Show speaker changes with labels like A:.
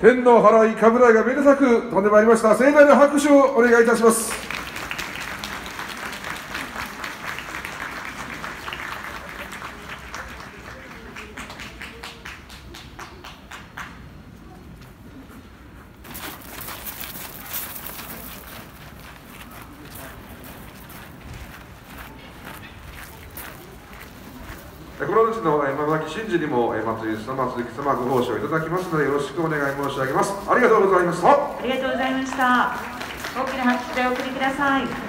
A: 天皇払い冠がめでたく飛んでまいりました。盛大な拍手をお願いいたします。この後の山崎真嗣にも松井様、鈴木様ご奉仕をいただきますのでよろしくお願い申し上げます。ありがとうございました。
B: ありがとうございました。大きな拍手でお送りください。